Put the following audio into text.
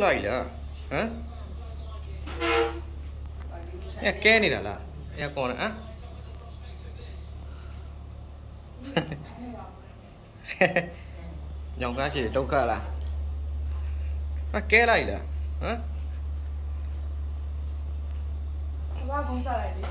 olayla ha ya này là, ya kona ha nhóm ra chỉ đâu cả là? À, kê này là? Hả? không cũng trời đi.